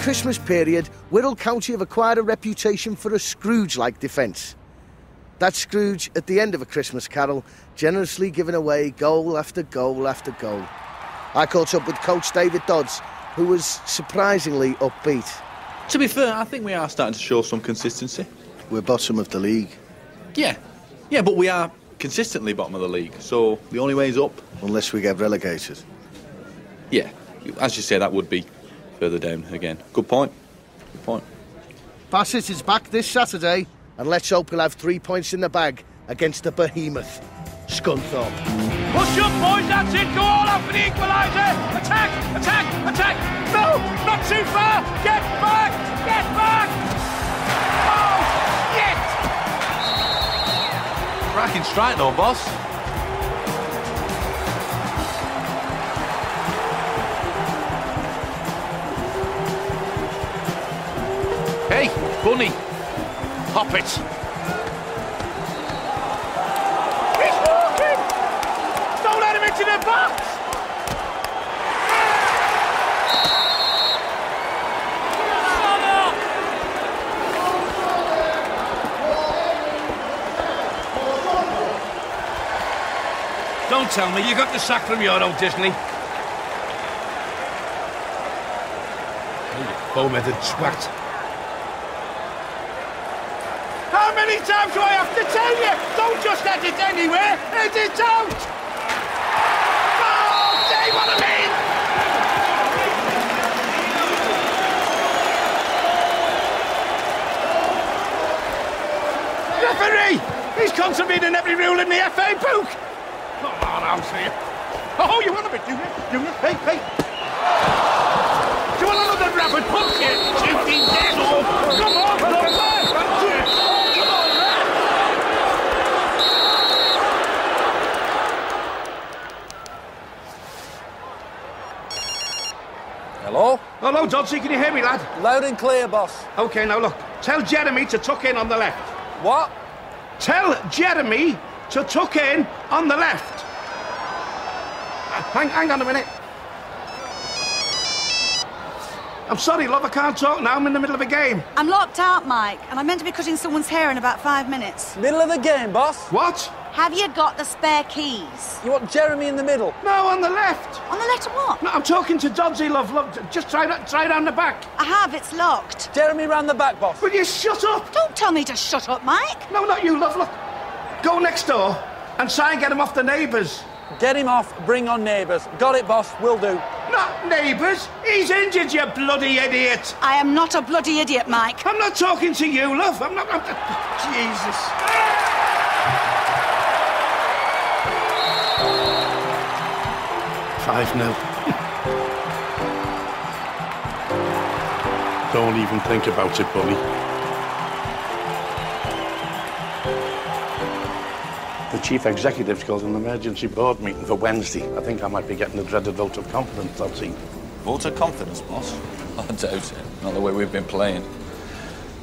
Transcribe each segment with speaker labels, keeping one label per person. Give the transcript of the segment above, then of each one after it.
Speaker 1: Christmas period, Wirral County have acquired a reputation for a Scrooge-like defence. That Scrooge, at the end of a Christmas carol, generously giving away goal after goal after goal. I caught up with coach David Dodds, who was surprisingly upbeat.
Speaker 2: To be fair, I think we are starting to show some consistency.
Speaker 1: We're bottom of the league.
Speaker 2: Yeah, yeah, but we are consistently bottom of the league, so the only way is up.
Speaker 1: Unless we get relegated.
Speaker 2: Yeah, as you say, that would be further down again. Good point. Good point.
Speaker 1: Bassett is back this Saturday, and let's hope he'll have three points in the bag against the behemoth, Scunthorpe.
Speaker 3: Push up, boys, that's it. Go all out for the equaliser. Attack, attack, attack. No, not too far. Get back, get back. Oh, yes.
Speaker 2: Cracking strike though, boss.
Speaker 3: Bunny, hop it. He's walking. Don't let him into the box. Don't tell me you got the sack from your old Disney. Bowheaded twat. How many times do I have to tell you? Don't just let it anywhere. Let it out. Oh? Referee! He's contravening every rule in the FA book. Come on, I'll see. Oh, you want a bit, do you? Do you? Hey, hey. Do you want another rabbit punch? Shooting dead. Come on, come on. That's it. Come on, man.
Speaker 4: Hello?
Speaker 3: Hello, Doddsy, can you hear me, lad?
Speaker 4: Loud and clear, boss.
Speaker 3: OK, now look. Tell Jeremy to tuck in on the left.
Speaker 4: What?
Speaker 3: Tell Jeremy to tuck in on the left. Hang, hang on a minute. I'm sorry, love, I can't talk now. I'm in the middle of a game.
Speaker 5: I'm locked out, Mike, and I'm meant to be cutting someone's hair in about five minutes.
Speaker 4: Middle of the game, boss.
Speaker 3: What?
Speaker 5: Have you got the spare keys?
Speaker 4: You want Jeremy in the middle?
Speaker 3: No, on the left.
Speaker 5: On the left of what?
Speaker 3: No, I'm talking to Doddsy, love, love. Just try, ra- try round the back.
Speaker 5: I have, it's locked.
Speaker 4: Jeremy round the back, boss.
Speaker 3: Will you shut up?
Speaker 5: Don't tell me to shut up, Mike.
Speaker 3: No, not you, love, look. Go next door and try and get him off the neighbours.
Speaker 4: Get him off, bring on neighbours. Got it, boss. Will do.
Speaker 3: Not neighbours. He's injured, you bloody idiot.
Speaker 5: I am not a bloody idiot, Mike.
Speaker 3: I'm not talking to you, love. I'm not. I'm, Jesus. Five nil.
Speaker 6: Don't even think about it, Bully. The chief executive's called an emergency board meeting for Wednesday. I think I might be getting the dreaded vote of confidence, I'll see.
Speaker 2: Vote of confidence, boss. I doubt it. Not the way we've been playing.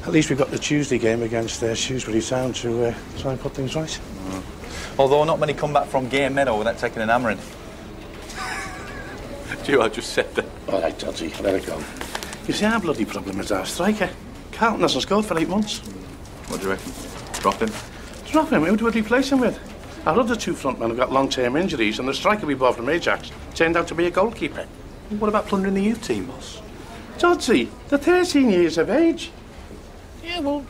Speaker 6: At least we've got the Tuesday game against uh, Shrewsbury Town to uh, try and put things right.
Speaker 2: Although not many come back from Gay Meadow without taking an hammering. Do you? I just said that.
Speaker 6: All right, Dodgy, let it go. You see, our bloody problem is our striker. Carlton hasn't scored for eight months.
Speaker 2: What do you reckon? Drop him?
Speaker 6: Drop him, who do we replace him with? Our other two frontmen have got long-term injuries, and the striker we bought from Ajax turned out to be a goalkeeper.
Speaker 2: What about plundering the youth team, boss?
Speaker 6: Dodgy, they're 13 years of age.
Speaker 2: Yeah, well,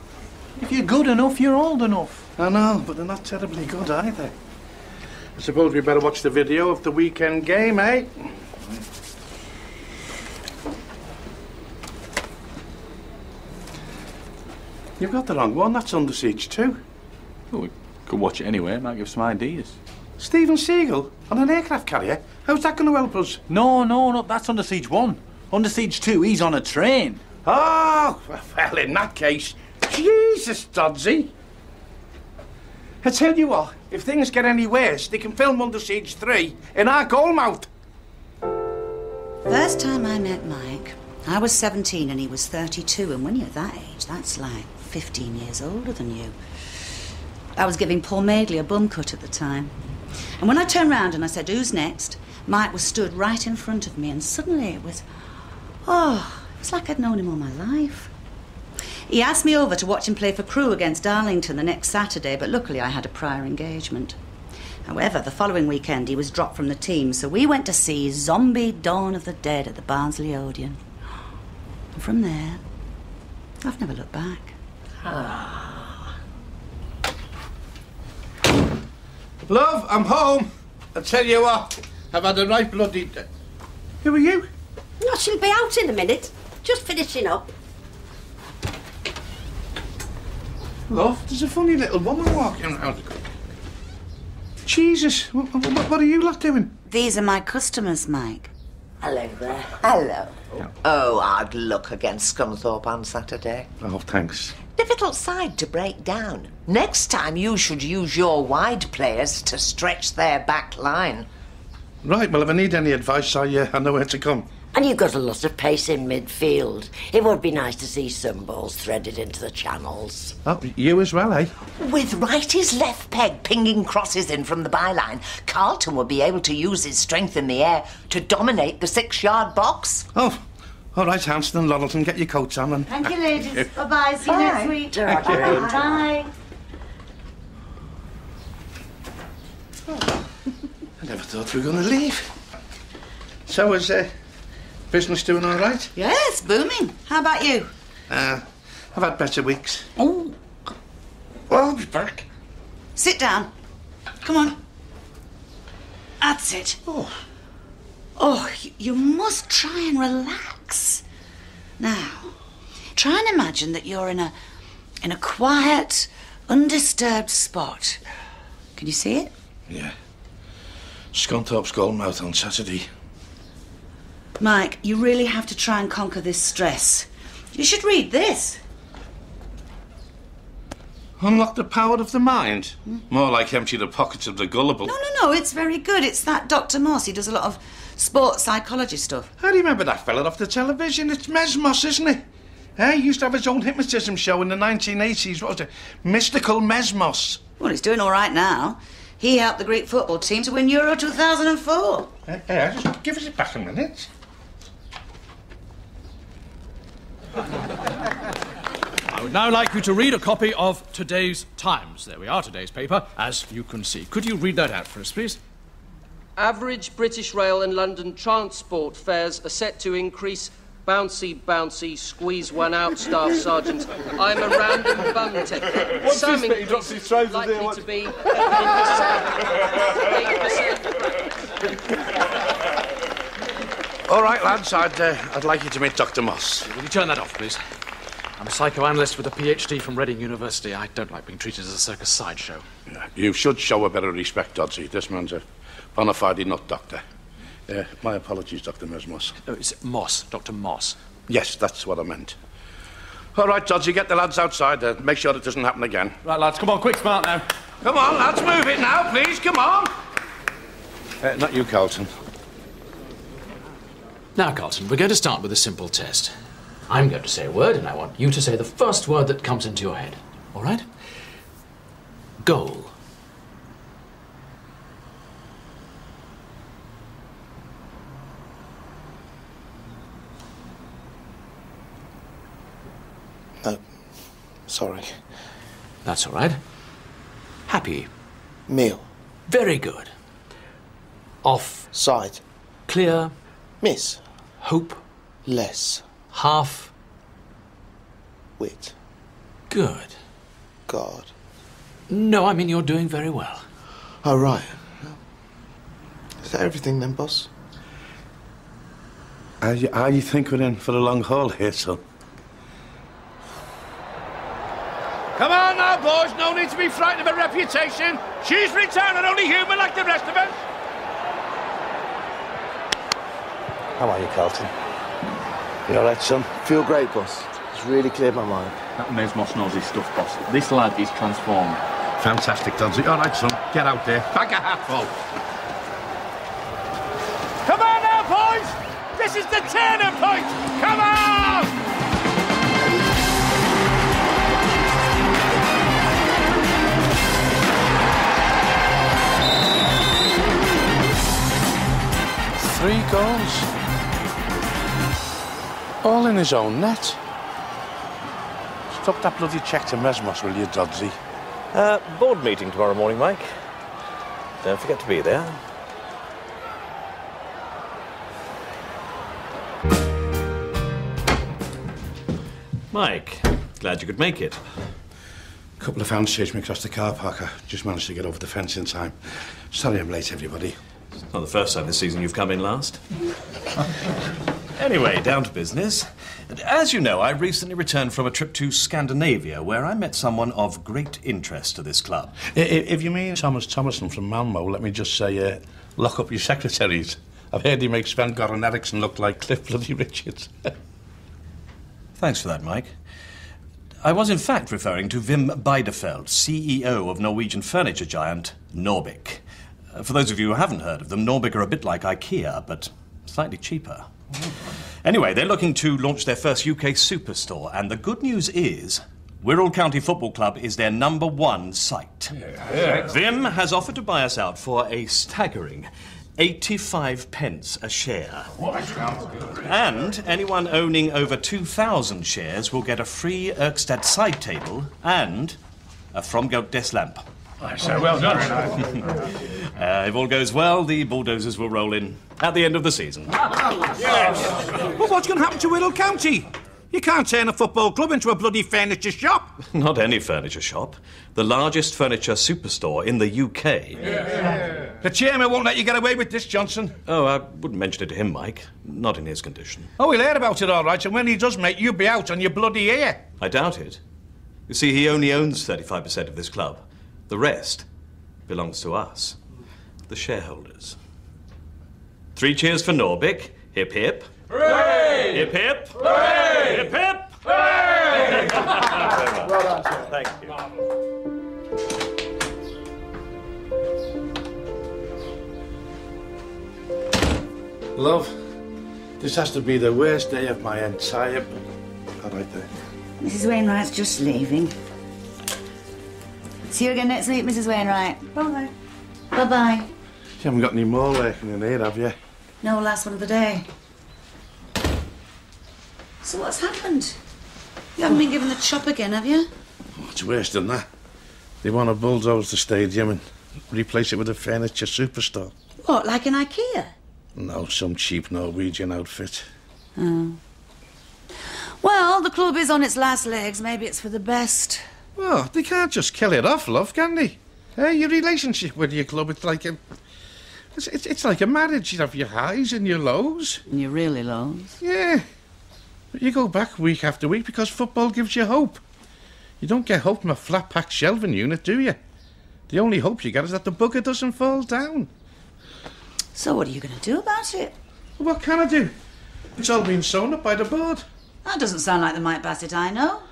Speaker 2: if you're good enough, you're old enough.
Speaker 6: I know, but they're not terribly good either. I suppose we better watch the video of the weekend game, eh? You've got the wrong one. That's Under Siege 2.
Speaker 2: Well, we could watch it anyway. It might give some ideas.
Speaker 6: Steven Seagal on an aircraft carrier. How's that going to help us?
Speaker 2: No, no, no. That's Under Siege 1. Under Siege 2, he's on a train.
Speaker 6: Oh, well, in that case, Jesus, Doddsy. I tell you what, if things get any worse, they can film Under Siege 3 in our goalmouth.
Speaker 5: First time I met Mike, I was 17 and he was 32, and when you're that age, that's like 15 years older than you. I was giving Paul Magley a bum cut at the time. And when I turned round and I said, Who's next? Mike was stood right in front of me, and suddenly it was. Oh, it was like I'd known him all my life. He asked me over to watch him play for Crewe against Darlington the next Saturday, but luckily I had a prior engagement. However, the following weekend he was dropped from the team, so we went to see Zombie Dawn of the Dead at the Barnsley Odeon. And from there, I've never looked back. Ah.
Speaker 6: Love, I'm home. I tell you what, I've had a right bloody. Day. Who are you?
Speaker 7: No, she'll be out in a minute. Just finishing up.
Speaker 6: Love, there's a funny little woman walking around. Jesus, what, what, what are you lot doing?
Speaker 5: These are my customers, Mike.
Speaker 7: Hello there.
Speaker 8: Hello. Oh, I'd luck against Scunthorpe on Saturday.
Speaker 6: Oh, thanks.
Speaker 8: Difficult side to break down. Next time you should use your wide players to stretch their back line.
Speaker 6: Right, well, if I need any advice, I, uh, I know where to come.
Speaker 7: And you've got a lot of pace in midfield. It would be nice to see some balls threaded into the channels.
Speaker 6: Oh, you as well, eh?
Speaker 8: With righty's left peg pinging crosses in from the byline, Carlton will be able to use his strength in the air to dominate the six yard box.
Speaker 6: Oh, all right, Hanston and Loddleton, get your coats on and.
Speaker 5: Thank you, ladies. Bye bye. See you next week.
Speaker 7: Thank Bye.
Speaker 5: Bye.
Speaker 6: I never thought we were going to leave. So, is uh, business doing all right?
Speaker 5: Yes, booming. How about you?
Speaker 6: Uh, I've had better weeks.
Speaker 5: Oh,
Speaker 6: Well, I'll be back.
Speaker 5: sit down. Come on. That's it.
Speaker 6: Oh.
Speaker 5: Oh, you, you must try and relax. Now, try and imagine that you're in a in a quiet, undisturbed spot. Can you see it?
Speaker 6: Yeah. Scunthorpe's goalmouth on Saturday.
Speaker 5: Mike, you really have to try and conquer this stress. You should read this.
Speaker 6: Unlock the power of the mind. More like empty the pockets of the gullible.
Speaker 5: No, no, no, it's very good. It's that Dr. Moss. He does a lot of sports psychology stuff.
Speaker 6: I remember that fella off the television. It's Mesmos, isn't it? Eh? He used to have his own hypnotism show in the 1980s. What was it? Mystical Mesmos.
Speaker 5: Well, he's doing all right now. He helped the Greek football team to win Euro 2004.
Speaker 6: Eh, eh, just give us it back a minute.
Speaker 9: I would now like you to read a copy of today's Times. There we are, today's paper, as you can see. Could you read that out for us, please?
Speaker 10: Average British Rail and London transport fares are set to increase. Bouncy, bouncy, squeeze one out, Staff Sergeant. I'm a random bum taker.
Speaker 3: What's
Speaker 10: Some
Speaker 3: this bit? He drops his trousers
Speaker 10: likely
Speaker 3: in, what-
Speaker 10: to be 8%. 8%.
Speaker 6: All right, lads, I'd, uh, I'd like you to meet Dr. Moss.
Speaker 9: Will you turn that off, please? I'm a psychoanalyst with a PhD from Reading University. I don't like being treated as a circus sideshow.
Speaker 6: Yeah, You should show a bit of respect, Doddsy. This man's a bona fide nut doctor. Uh, my apologies, Dr. Mesmos.
Speaker 9: Oh, it's Moss, Dr. Moss.
Speaker 6: Yes, that's what I meant. All right, Doddsy, get the lads outside. Uh, make sure it doesn't happen again.
Speaker 9: Right, lads, come on, quick, smart now.
Speaker 6: Come on, lads, move it now, please. Come on. Uh, not you, Carlton.
Speaker 9: Now, Carlton, we're going to start with a simple test. I'm going to say a word, and I want you to say the first word that comes into your head. All right? Goal.
Speaker 11: No. Sorry.
Speaker 9: That's all right. Happy.
Speaker 11: Meal.
Speaker 9: Very good. Off.
Speaker 11: Side.
Speaker 9: Clear.
Speaker 11: Miss.
Speaker 9: Hope.
Speaker 11: Less.
Speaker 9: Half.
Speaker 11: Wit.
Speaker 9: Good.
Speaker 11: God.
Speaker 9: No, I mean you're doing very well.
Speaker 11: Oh, right. Is that everything then, boss?
Speaker 6: I, I think we're in for the long haul here, son.
Speaker 3: Come on now, boys. No need to be frightened of her reputation. She's returned and only human like the rest of us.
Speaker 11: How are you, Carlton?
Speaker 6: You all right, son?
Speaker 11: Feel great, boss. It's really cleared my mind.
Speaker 12: That Mesmos knows his stuff, boss. This lad is transformed.
Speaker 6: Fantastic, Dunsey. All right, son. Get out there. Bag a hatful.
Speaker 3: Come on now, boys! This is the turning point! Come on!
Speaker 6: three goals all in his own net. Stop that bloody check to Mesmos, will you, Doddsy?
Speaker 13: Uh, board meeting tomorrow morning, Mike. Don't forget to be there. Mike, glad you could make it.
Speaker 6: A couple of hounds chased me across the car park. I just managed to get over the fence in time. Sorry I'm late, everybody.
Speaker 13: It's not the first time this season you've come in last. Anyway, down to business. As you know, I recently returned from a trip to Scandinavia where I met someone of great interest to this club.
Speaker 6: I- If you mean Thomas Thomason from Malmo, let me just say, uh, lock up your secretaries. I've heard he makes Sven Goran Eriksson look like Cliff Bloody Richards.
Speaker 13: Thanks for that, Mike. I was in fact referring to Wim Beidefeld, CEO of Norwegian furniture giant Norbic. Uh, For those of you who haven't heard of them, Norbic are a bit like IKEA, but slightly cheaper. Anyway, they're looking to launch their first UK superstore, and the good news is Wirral County Football Club is their number one site. Wim has offered to buy us out for a staggering 85 pence a share. And anyone owning over 2,000 shares will get a free Erkstad side table and a Fromgout desk lamp.
Speaker 6: Say, well done.
Speaker 13: Uh, if all goes well, the bulldozers will roll in at the end of the season.
Speaker 6: Well, what's going to happen to Wirral County? You can't turn a football club into a bloody furniture shop.
Speaker 13: Not any furniture shop, the largest furniture superstore in the UK.
Speaker 6: The chairman won't let you get away with this, Johnson.
Speaker 13: Oh, I wouldn't mention it to him, Mike. Not in his condition.
Speaker 6: Oh, he'll hear about it all right, and when he does, mate, you'll be out on your bloody ear.
Speaker 13: I doubt it. You see, he only owns 35% of this club. The rest belongs to us, the shareholders. Three cheers for Norbic. Hip hip.
Speaker 3: Hooray!
Speaker 13: Hip hip.
Speaker 3: Hooray!
Speaker 13: Hip hip.
Speaker 3: Hooray!
Speaker 13: Well done, sir. Thank you.
Speaker 6: Love, this has to be the worst day of my entire. All right there.
Speaker 5: Mrs. Wainwright's just leaving. See you again next week, Mrs. Wainwright. Bye. Bye bye.
Speaker 6: You haven't got any more lurking in here, have you?
Speaker 5: No last one of the day. So what's happened? You haven't been given the chop again, have you?
Speaker 6: Oh, it's worse than that. They want to bulldoze the stadium and replace it with a furniture superstore.
Speaker 5: What, like an IKEA?
Speaker 6: No, some cheap Norwegian outfit.
Speaker 5: Oh. Well, the club is on its last legs. Maybe it's for the best.
Speaker 6: Well, they can't just kill it off, love, can they? Eh, your relationship with your club, it's like a. It's, it's, it's like a marriage. You have your highs and your lows.
Speaker 5: And your really lows?
Speaker 6: Yeah. But you go back week after week because football gives you hope. You don't get hope from a flat pack shelving unit, do you? The only hope you get is that the bugger doesn't fall down.
Speaker 5: So what are you going to do about it?
Speaker 6: What can I do? It's all been sewn up by the board.
Speaker 5: That doesn't sound like the Mike Bassett I know.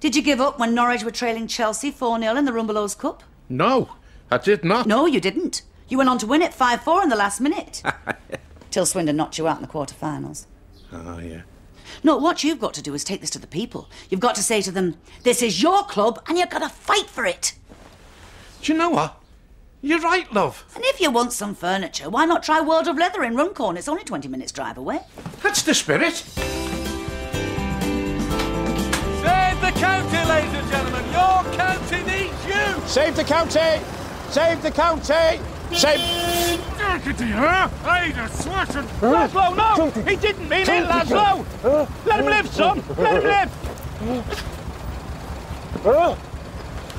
Speaker 5: Did you give up when Norwich were trailing Chelsea 4 0 in the Rumbelows Cup?
Speaker 6: No, I did not.
Speaker 5: No, you didn't. You went on to win it 5 4 in the last minute. Till Swindon knocked you out in the quarter-finals.
Speaker 6: Oh, yeah.
Speaker 5: No, what you've got to do is take this to the people. You've got to say to them, this is your club and you've got to fight for it.
Speaker 6: Do you know what? You're right, love.
Speaker 5: And if you want some furniture, why not try World of Leather in Runcorn? It's only 20 minutes drive away.
Speaker 6: That's the spirit.
Speaker 3: Save the county, ladies and gentlemen. Your county needs you.
Speaker 4: Save the county! Save the county! Save.
Speaker 3: Aidan Swatton. Laszlo, no! He didn't mean it, Laszlo! Let him live, son! Let him live!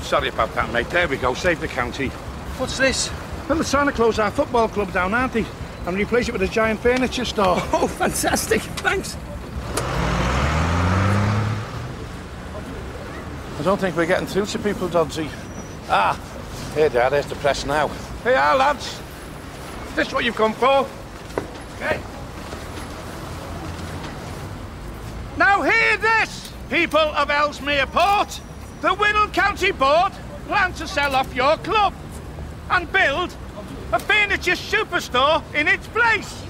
Speaker 6: Sorry about that, mate. There we go. Save the county.
Speaker 4: What's this?
Speaker 6: Well, they're trying to close our football club down, aren't they? And replace it with a giant furniture store.
Speaker 4: Oh, fantastic. Thanks.
Speaker 6: I don't think we're getting through to people, Doddsy. Ah, here they are. There's the press now. Hey, are, lads. Is this what you've come for? Okay.
Speaker 3: Now hear this, people of Ellesmere Port. The Wirral County Board plan to sell off your club and build a furniture superstore in its place.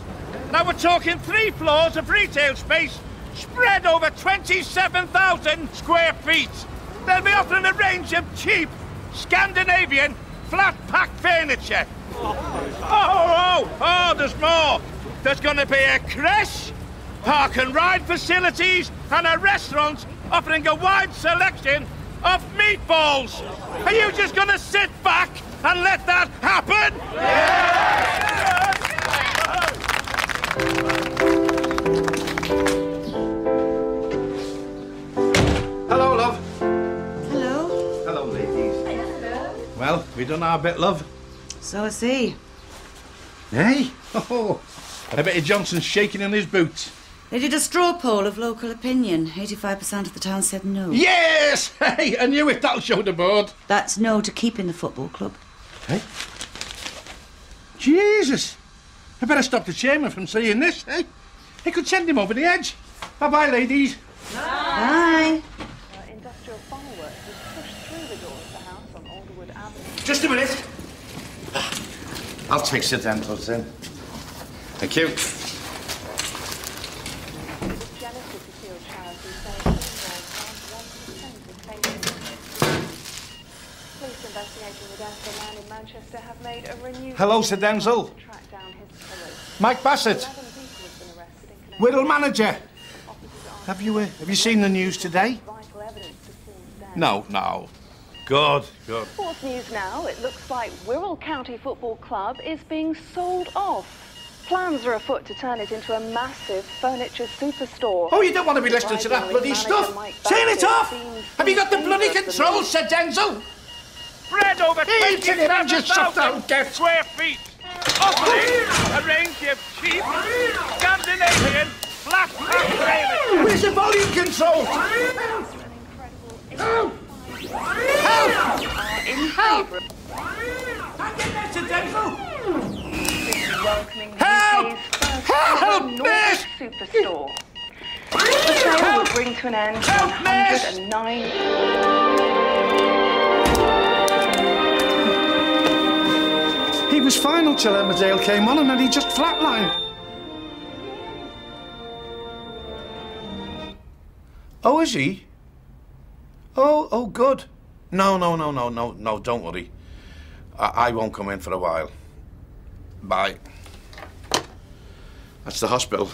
Speaker 3: Now we're talking three floors of retail space spread over 27,000 square feet. They'll be offering a range of cheap Scandinavian flat pack furniture. Oh, oh, oh, oh, oh, there's more. There's going to be a creche, park and ride facilities, and a restaurant offering a wide selection of meatballs. Are you just going to sit back and let that happen?
Speaker 6: Hello, Well, we done our bit, love.
Speaker 5: So I see.
Speaker 6: Hey? Oh, I bet you Johnson's shaking in his boots.
Speaker 5: They did a straw poll of local opinion. 85% of the town said no.
Speaker 6: Yes! Hey, I knew it. That'll show the board.
Speaker 5: That's no to keeping the football club.
Speaker 6: Hey? Jesus! I better stop the chairman from seeing this, hey? It could send him over the edge. Bye bye, ladies.
Speaker 5: Bye.
Speaker 14: Industrial fireworks was pushed through the door of the house on Alderwood Avenue.
Speaker 6: Just a minute. I'll take Sedentals then. Thank you.
Speaker 14: Genesis Appeal Charity says symbols around 1% of cases. Police investigating the death of a man in Manchester have made a renewed
Speaker 6: Hello, Sir Denzel.
Speaker 14: to track down his killers.
Speaker 6: Mike Bassett.
Speaker 14: 11 people have been arrested in connection
Speaker 6: Wirral manager. Have you uh, have you seen the news today?
Speaker 14: with vital evidence to Paul's death.
Speaker 6: No, no. Good, good.
Speaker 14: Sports news now. It looks like Wirral County Football Club is being sold off. Plans are afoot to turn it into a massive furniture superstore.
Speaker 6: Oh, you don't want to be listening to that bloody stuff. Turn it off. Have you got the bloody
Speaker 14: disinterested in
Speaker 6: control, Sir Denzel?
Speaker 3: Spread over
Speaker 6: Hey, take it and just shut down,
Speaker 3: 27,000 square feet. Offering a range of cheap Scandinavian flat pack.
Speaker 6: Where's the volume control?
Speaker 14: Help!
Speaker 6: Help!
Speaker 14: welcoming
Speaker 6: Help!
Speaker 14: the
Speaker 6: Help, miss!
Speaker 14: Superstore. The sale will bring to an end
Speaker 6: Help, miss!
Speaker 14: 109
Speaker 6: He was fine until Emmerdale came on and then he just flatlined. Oh, is he? Oh, oh, good. No, no, no, no, no, no, don't worry. I, I won't come in for a while. Bye. That's the hospital.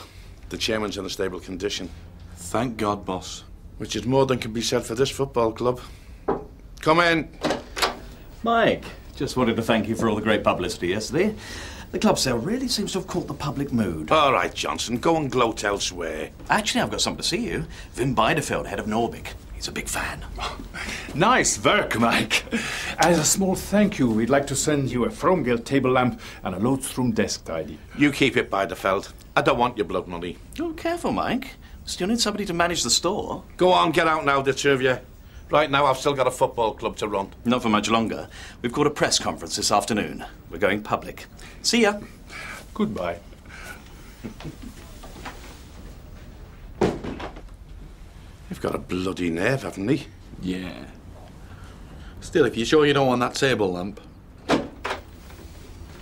Speaker 6: The chairman's in a stable condition.
Speaker 2: Thank God, boss.
Speaker 6: Which is more than can be said for this football club. Come in.
Speaker 13: Mike, just wanted to thank you for all the great publicity yesterday. The club sale really seems to have caught the public mood.
Speaker 6: All right, Johnson, go and gloat elsewhere.
Speaker 13: Actually, I've got something to see you. Wim Beidefeld, head of Norbic. He's a big fan.
Speaker 15: Nice work, Mike. As a small thank you, we'd like to send you a Fromgeld table lamp and a Lodstrom desk tidy.
Speaker 6: You keep it by the felt. I don't want your blood money.
Speaker 13: Oh, careful, Mike. Still need somebody to manage the store.
Speaker 6: Go on, get out now, the two of you. Right now, I've still got a football club to run.
Speaker 13: Not for much longer. We've got a press conference this afternoon. We're going public. See ya.
Speaker 15: Goodbye.
Speaker 6: You've got a bloody nerve, haven't you?
Speaker 2: Yeah. Still, if you're sure you don't want that table lamp.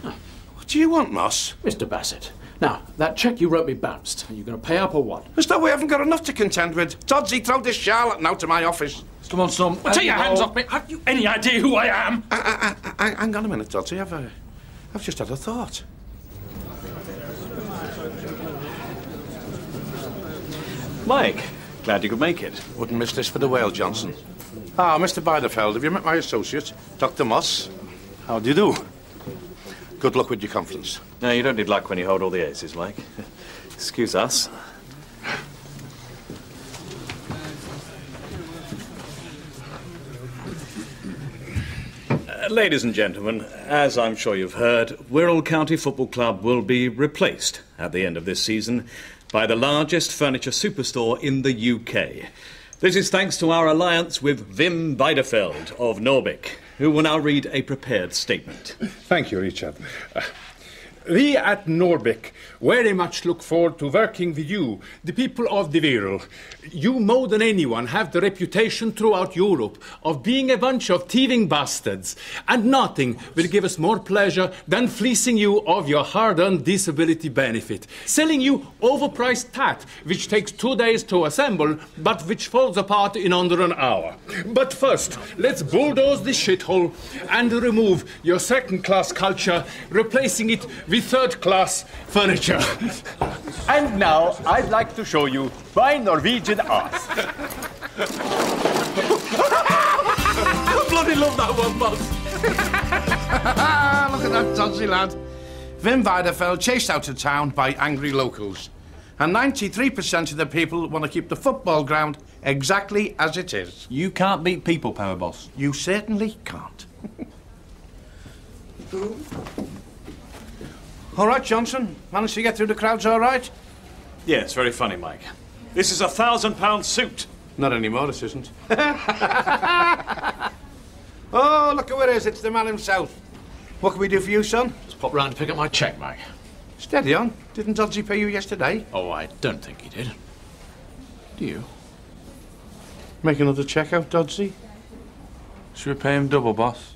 Speaker 6: What do you want, Moss?
Speaker 9: Mr. Bassett. Now, that cheque you wrote me bounced. Are you going to pay up or what?
Speaker 6: As though we haven't got enough to contend with. Doddsy, throw this charlatan out of my office.
Speaker 2: Come on, son.
Speaker 15: Take your hands off me. Have you any idea who I am?
Speaker 6: I, I, I, hang on a minute, Doddsy. I've, uh, I've just had a thought.
Speaker 13: Mike, glad you could make it.
Speaker 6: Wouldn't miss this for the whale, Johnson. Ah, Mr. Biderfeld, have you met my associate, Dr. Moss?
Speaker 13: How do you do?
Speaker 6: Good luck with your conference.
Speaker 13: No, you don't need luck when you hold all the aces, Mike. Excuse us. Uh, Ladies and gentlemen, as I'm sure you've heard, Wirral County Football Club will be replaced at the end of this season by the largest furniture superstore in the UK. This is thanks to our alliance with Wim Beidefeld of Norbic, who will now read a prepared statement.
Speaker 15: Thank you, Richard. Uh, we at Norbeck very much look forward to working with you, the people of the Wirral. You more than anyone have the reputation throughout Europe of being a bunch of thieving bastards, and nothing will give us more pleasure than fleecing you of your hard-earned disability benefit, selling you overpriced tat, which takes two days to assemble, but which falls apart in under an hour. But first, let's bulldoze this shithole and remove your second-class culture, replacing it with third-class third class.
Speaker 16: And now I'd like to show you my Norwegian art.
Speaker 6: I bloody love that one, boss. Look at that dodgy lad. Wim Weiderfeld chased out of town by angry locals. And 93% of the people want to keep the football ground exactly as it is.
Speaker 12: You can't beat people power, boss.
Speaker 6: You certainly can't. All right, Johnson. Managed to get through the crowds all right?
Speaker 13: Yeah, it's very funny, Mike. This is a thousand pound suit.
Speaker 6: Not anymore, this isn't. oh, look who it is. It's the man himself. What can we do for you, son?
Speaker 9: Just pop round to pick up my cheque, Mike.
Speaker 6: Steady on. Didn't Dodgy pay you yesterday?
Speaker 9: Oh, I don't think he did. Do you?
Speaker 6: Make another check out, Dodgy.
Speaker 12: Should we pay him double, boss?